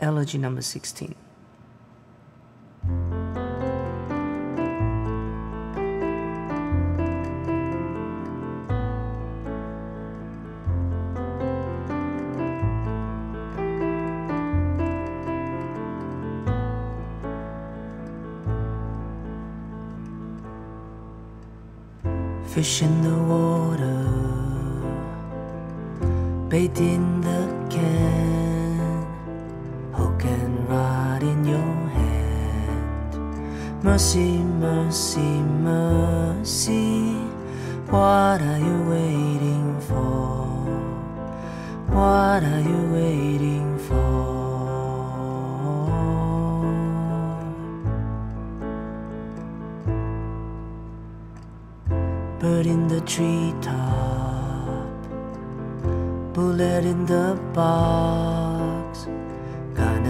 Elegy number 16. Fish in the water, bathed in the Mercy, mercy, mercy, what are you waiting for? What are you waiting for? Bird in the treetop, bullet in the box, gun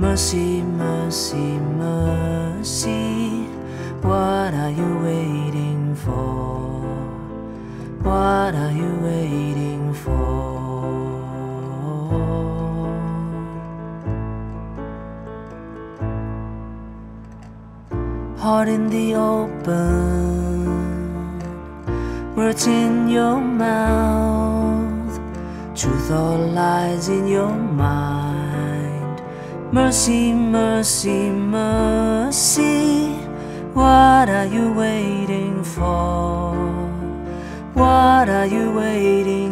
Mercy, mercy, mercy, what are you waiting for? What are you waiting for? heart in the open, words in your mouth, truth all lies in your mind. Mercy, mercy, mercy, what are you waiting for? What are you waiting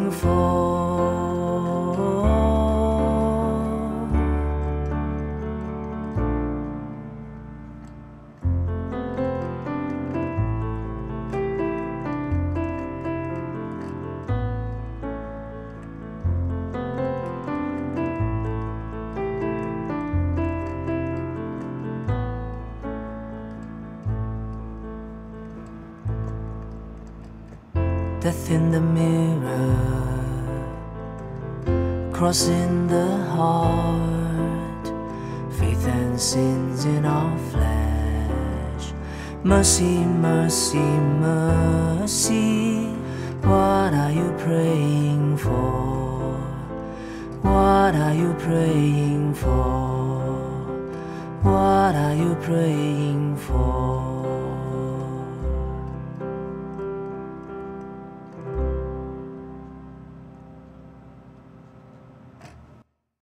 Death in the mirror, cross in the heart, faith and sins in our flesh. Mercy, mercy, mercy, what are you praying for? What are you praying for? What are you praying for?